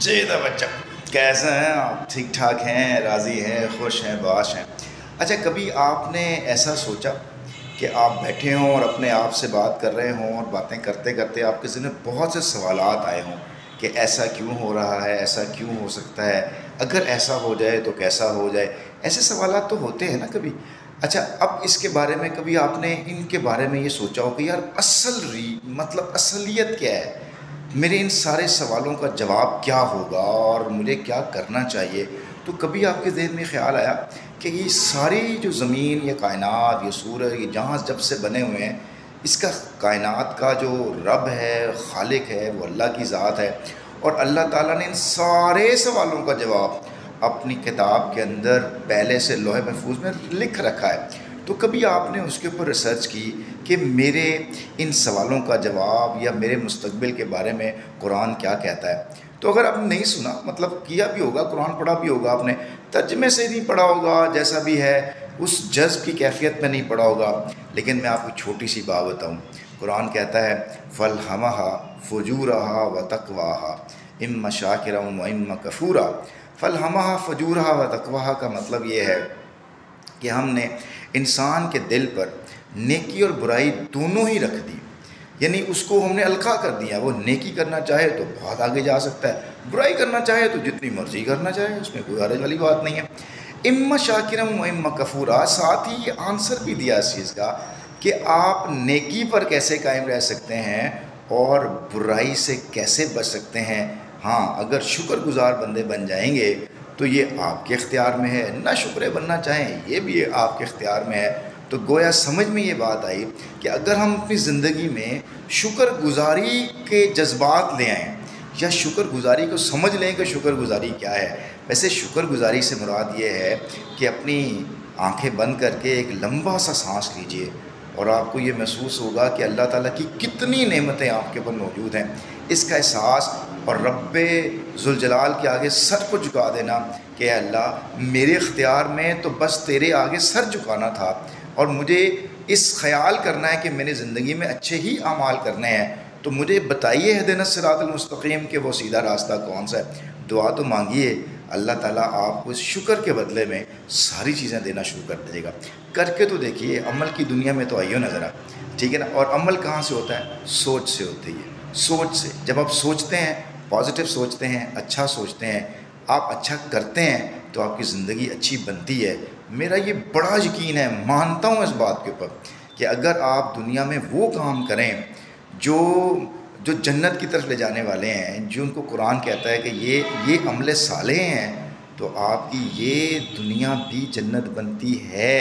जी तो बच्चा। कैसे हैं आप? ठीक ठाक हैं? राज़ी हैं? खुश हैं? बाश हैं? अच्छा कभी आपने ऐसा सोचा कि आप बैठे हों और अपने आप से बात कर रहे हों और बातें करते करते आपके ज़िम्मे बहुत से सवाल आए हों कि ऐसा क्यों हो रहा है? ऐसा क्यों हो सकता है? अगर ऐसा हो जाए तो कैसा हो जाए? ऐसे सवाल तो होते हैं ना कभी। अच्छा अब इसके बारे में कभी आपने इनके बारे में ये सोचा हो कि यार असल री मतलब असलियत क्या है? मेरे इन सारे सवालों का जवाब क्या होगा और मुझे क्या करना चाहिए? तो कभी आपके जहन में ख्याल आया कि ये सारी जो ज़मीन, या कायनात, ये सूरज, ये जहाँ जब से बने हुए हैं, इसका कायनात का जो रब है, खालिक है, वो अल्लाह की ज़ात है और अल्लाह ताला ने इन सारे सवालों का जवाब अपनी किताब के अंदर पहले से लोहे महफूज में लिख रखा है। तो कभी आपने उसके ऊपर रिसर्च की कि मेरे इन सवालों का जवाब या मेरे मुस्तबिल के बारे में कुरान क्या कहता है? तो अगर आपने नहीं सुना मतलब किया भी होगा, कुरान पढ़ा भी होगा आपने, तर्जमे से नहीं पढ़ा होगा, जैसा भी है, उस जज्ब की कैफियत में नहीं पढ़ा होगा। लेकिन मैं आपको छोटी सी बात बताऊँ, कुरान कहता है, फ़ल हमा फजूरहा व तकवाहा इम शाकिर इम कफूरा फ़ल हमा फजूरहा व तकवाहा का मतलब ये है कि हमने इंसान के दिल पर नेकी और बुराई दोनों ही रख दी। यानी उसको हमने अलखा कर दिया। वो नेकी करना चाहे तो बहुत आगे जा सकता है। बुराई करना चाहे तो जितनी मर्ज़ी करना चाहे, उसमें कोई हरज वाली बात नहीं है। इम्मा शाकिरम इम्मा कफूरा, साथ ही ये आंसर भी दिया इस चीज़ का कि आप नेकी पर कैसे कायम रह सकते हैं और बुराई से कैसे बच सकते हैं। हाँ अगर शुक्रगुजार बंदे बन जाएँगे तो ये आपके अख्तियार में है। ना शुक्र बनना चाहें, ये भी आपके अख्तियार में है। तो गोया समझ में ये बात आई कि अगर हम अपनी ज़िंदगी में शुक्रगुजारी के जज्बात ले आएँ, या शुक्रगुजारी को समझ लें कि शुक्रगुजारी क्या है। वैसे शुक्रगुजारी से मुराद ये है कि अपनी आँखें बंद करके एक लंबा सा सांस लीजिए और आपको ये महसूस होगा कि अल्लाह ताला की कितनी नेमतें आपके ऊपर मौजूद हैं। इसका एहसास और रब जुलजलाल के आगे सर को झुका देना कि अल्लाह, मेरे अख्तियार में तो बस तेरे आगे सर झुकाना था और मुझे इस ख्याल करना है कि मैंने ज़िंदगी में अच्छे ही अमाल करने हैं। तो मुझे बताइए हदन सरातमस्तकीम के वो सीधा रास्ता कौन सा है? दुआ तो मांगिए, अल्लाह ताला आपको शुक्र के बदले में सारी चीज़ें देना शुरू कर दीजिएगा करके तो देखिए, अमल की दुनिया में तो आइयो ना ज़रा ठीक है ना? और अमल कहाँ से होता है? सोच से होती है। सोच से। जब आप सोचते हैं पॉजिटिव सोचते हैं अच्छा सोचते हैं, आप अच्छा करते हैं तो आपकी ज़िंदगी अच्छी बनती है। मेरा ये बड़ा यकीन है, मानता हूँ इस बात के ऊपर कि अगर आप दुनिया में वो काम करें, जो जो जन्नत की तरफ़ ले जाने वाले हैं, जो उनको कुरान कहता है कि ये ये अमले साले हैं तो आपकी ये दुनिया भी जन्नत बनती है।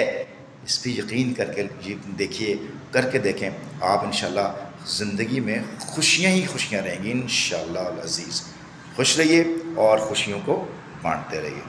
इस पर यकीन करके देखिए, करके देखें। आप इन ज़िंदगी में खुशियाँ ही खुशियाँ रहेंगी इन शजीज़ खुश रहिए और खुशियों को बांटते रहिए।